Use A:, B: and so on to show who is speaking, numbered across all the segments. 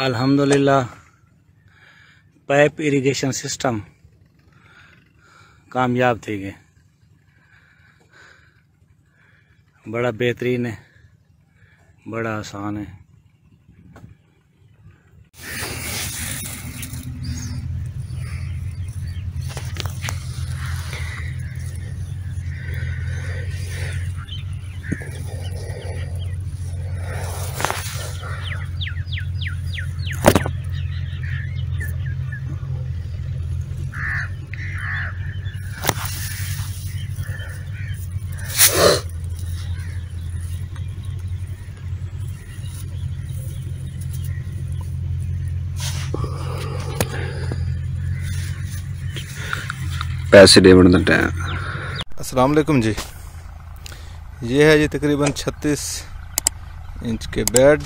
A: अल्हम्दुलिल्लाह pipe irrigation system कामयाब थे गए। बड़ा बेहतरीन है बड़ा आसान है।
B: देवन का टाइम
C: अस्सलाम वालेकुम जी। ये है जी तकरीबन 36 इंच के बेड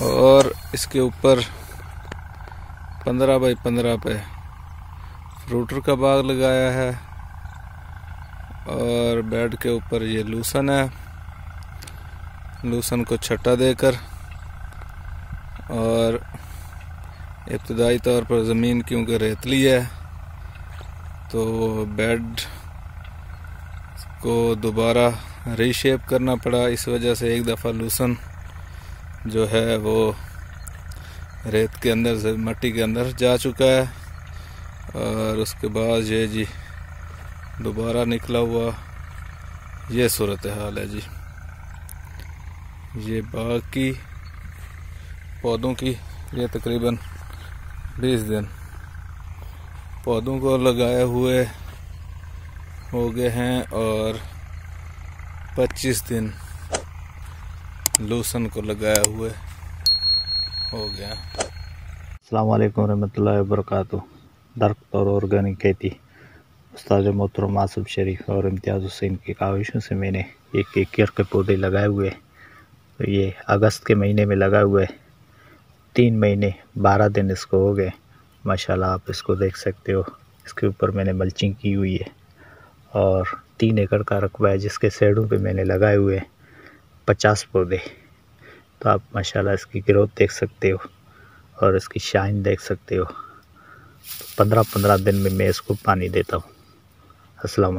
C: और इसके ऊपर 15 बाई 15 पे फ्रूटर का बाग लगाया है और बेड के ऊपर ये लूसन है। लूसन को छट्टा देकर और इब्तदाई तौर पर ज़मीन क्योंकि रेतली है? तो बेड को दोबारा रीशेप करना पड़ा। इस वजह से एक दफ़ा लूसन जो है वो रेत के अंदर से मट्टी के अंदर जा चुका है और उसके बाद ये जी दोबारा निकला हुआ ये सूरत हाल है जी। ये बाकी पौधों की ये तकरीबन 20 दिन पौधों को लगाए हुए हो गए हैं और 25 दिन लूसन को लगाए हुए हो गया।
D: अल्लाम रहमतुल्लाहि वबरकातुहू। दरख्त और ऑर्गेनिक खेती उस्ताद मोहतरम आसफ शरीफ और इम्तियाज़ हुसैन की काविशों से मैंने एक एकड़ के पौधे लगाए हुए तो ये अगस्त के महीने में लगाए हुए तीन महीने, बारह दिन इसको हो गए माशाल्लाह आप इसको देख सकते हो। इसके ऊपर मैंने मल्चिंग की हुई है और तीन एकड़ का रकबा है जिसके साइडों पे मैंने लगाए हुए हैं पचास पौधे। तो आप माशाल्लाह इसकी ग्रोथ देख सकते हो और इसकी शाइन देख सकते हो। पंद्रह पंद्रह दिन में मैं इसको पानी देता हूँ। अस्सलाम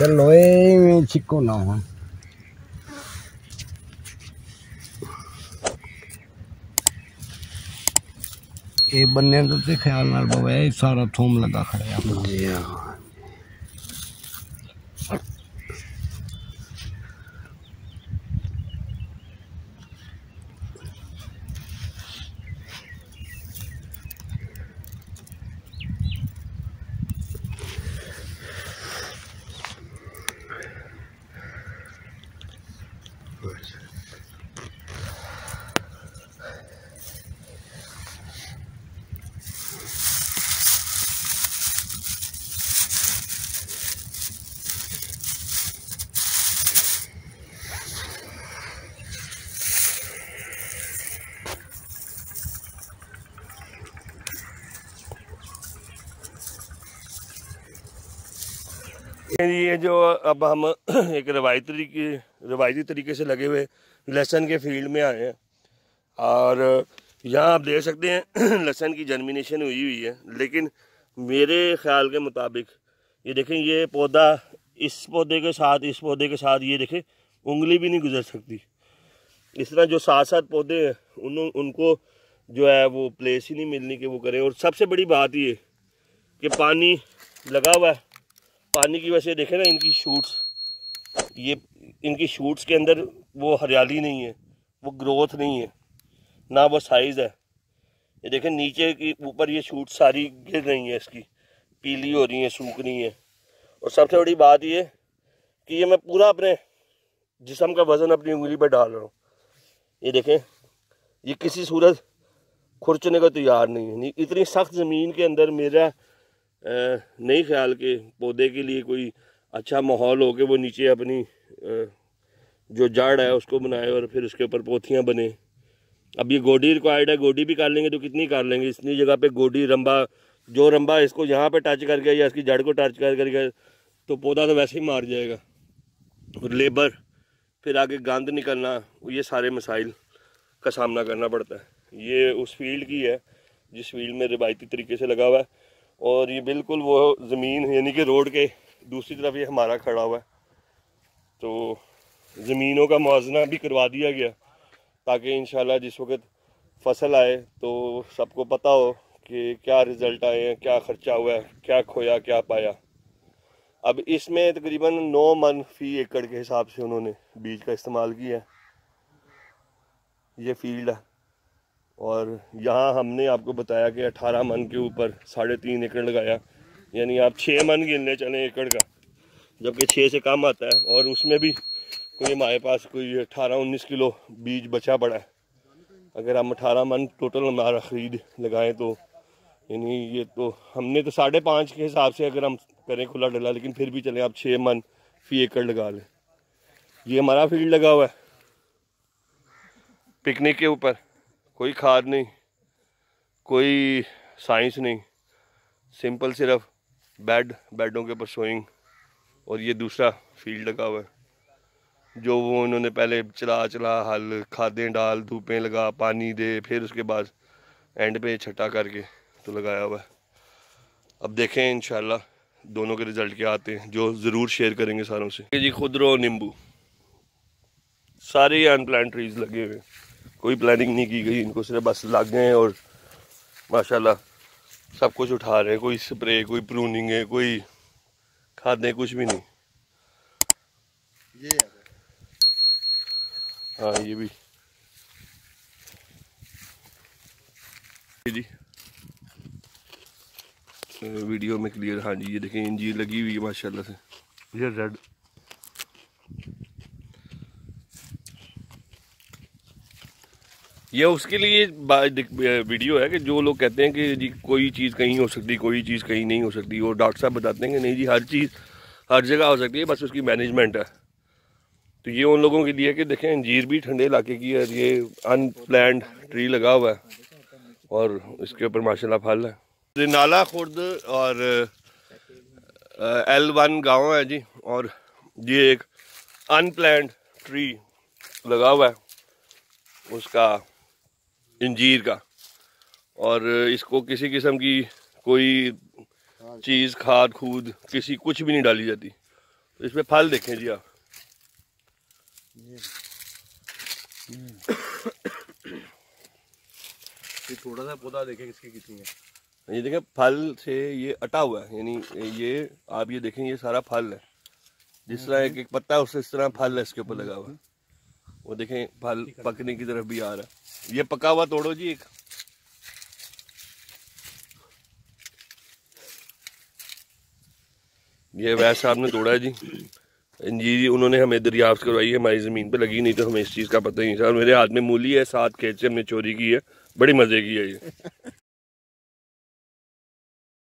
E: चलो ए में छिको ना हो ये बनने तो ख्याल ना बाबा सारा थूम लगा खड़ा है।
B: जी हाँ
F: ये जो अब हम एक रवायती रवायती तरीके से लगे हुए लहसन के फ़ील्ड में आए हैं। और यहाँ आप देख सकते हैं, लहसन की जर्मिनेशन हुई हुई है। लेकिन मेरे ख्याल के मुताबिक, ये देखें, ये पौधा इस पौधे के साथ, इस पौधे के साथ, ये देखें, उंगली भी नहीं गुजर सकती। इस तरह जो साथ साथ पौधे हैं, उन, उनको जो है, वो प्लेस ही नहीं मिलनी कि वो करें। और सबसे बड़ी बात ये कि पानी लगा हुआ है। पानी की वजह से देखें ना इनकी शूट्स ये, इनकी शूट्स के अंदर वो हरियाली नहीं है, वो ग्रोथ नहीं है, ना वो साइज़ है। ये देखें नीचे की, ऊपर ये शूट सारी गिर रही है इसकी, पीली हो रही है सूख रही है। और सबसे बड़ी बात ये कि ये मैं पूरा अपने जिसम का वज़न अपनी उंगली पर डाल रहा हूँ। ये देखें, ये किसी सूरत खुरचने को तैयार नहीं है इतनी सख्त ज़मीन के अंदर मेरा नहीं ख्याल के पौधे के लिए कोई अच्छा माहौल हो के वो नीचे अपनी जो जड़ है उसको बनाए और फिर उसके ऊपर पोथियाँ बने। अब ये गोडी रिक्वायर्ड है, गोडी भी कर लेंगे तो कितनी कर लेंगे? इतनी जगह पे गोडी, रंबा, जो रंबा इसको यहाँ पे टच कर गया या इसकी जड़ को टच कर कर गया तो पौधा तो वैसे ही मार जाएगा। और लेबर फिर आगे गंद निकलना, ये सारे मसाइल का सामना करना पड़ता है। ये उस फ़ील्ड की है, जिस फ़ील्ड में रिवायती तरीके से लगा हुआ है। और ये बिल्कुल वो ज़मीन, यानी कि रोड के दूसरी तरफ़ ये हमारा खड़ा हुआ है। तो ज़मीनों का मुआवजना भी करवा दिया गया, ताकि इन जिस वक्त फ़सल आए तो सबको पता हो कि क्या रिज़ल्ट आए हैं, क्या ख़र्चा हुआ है, क्या खोया, क्या पाया। अब इसमें तकरीबन नौ मन फ़ी एकड़ के हिसाब से उन्होंने बीज का इस्तेमाल किया है। ये फ़ील्ड है। और यहाँ हमने आपको बताया कि 18 मन के ऊपर साढ़े तीन एकड़ लगाया, यानी आप छः मन गिनने चले एकड़ का, जबकि छः से कम आता है और उसमें भी कोई हमारे पास कोई अठारह उन्नीस किलो बीज बचा पड़ा है। अगर हम अठारह मन टोटल हमारा ख़रीद लगाएँ तो यानी ये तो हमने तो साढ़े पाँच के हिसाब से अगर हम करें खुला डला, लेकिन फिर भी चले आप छः मन फ़ी एकड़ लगा लें। ये हमारा फ़ील्ड लगा हुआ है, पिकनिक के ऊपर। कोई खाद नहीं, कोई साइंस नहीं सिंपल सिर्फ़ बेड बेडों के ऊपर सोइंग और ये दूसरा फ़ील्ड लगा हुआ है। जो वो उन्होंने पहले चला चला, हल, खादें डाल, धूपें लगा, पानी दे, फिर उसके बाद एंड पे छटा करके तो लगाया हुआ है। अब देखें इंशाल्लाह दोनों के रिज़ल्ट क्या आते हैं, जो ज़रूर शेयर करेंगे सारों से। जी खुदरो नींबू, सारे अनप्लान ट्रीज लगे हुए हैं। कोई प्लानिंग नहीं की गई, इनको सिर्फ़ बस लग गए और माशाल्लाह सब कुछ उठा रहे हैं। कोई स्प्रे कोई प्रूनिंग है, कोई खादें, कुछ भी नहीं। ये हाँ ये भी। जी। वीडियो में क्लियर हाँ जी, ये देखें इंजीर लगी हुई है, माशाल्लाह से। ये रेड ये उसके लिए वीडियो है कि जो लोग कहते हैं कि जी, कोई चीज़ कहीं हो सकती, कोई चीज़ कहीं नहीं हो सकती और डॉक्टर साहब बताते हैं कि नहीं जी, हर चीज़, हर जगह हो सकती है, बस उसकी मैनेजमेंट है। तो ये उन लोगों के लिए कि देखें, अंजीर भी ठंडे इलाके की है, ये अनप्लैंड ट्री लगा हुआ है, और इसके ऊपर माशाल्लाह फल है। नाला खुर्द और एल वन गाँव है जी, और ये एक अनप्लैंड ट्री लगा हुआ है, उसका इंजीर का। और इसको किसी किस्म की कोई चीज़ खाद खूद किसी कुछ भी नहीं डाली जाती। तो इसमें फल देखें जी आप।
G: थोड़ा सा पौधा देखें किसकी कितनी है।
F: ये देखें फल से ये अटा हुआ है यानी ये आप ये देखें ये सारा फल है। जिस तरह एक एक पत्ता है उससे इस तरह फल है इसके ऊपर लगा हुआ वो देखें फल पकने की तरफ़ भी आ रहा है। ये पका हुआ तोड़ो जी एक। ये वैस साहब ने तोड़ा है जी। जी उन्होंने हमें दरियाफ्त करवाई है, हमारी ज़मीन पे लगी नहीं तो हमें इस चीज़ का पता ही नहीं सर मेरे हाथ में मूली है, सात खेत से हमने चोरी की है, बड़ी मज़े की है ये।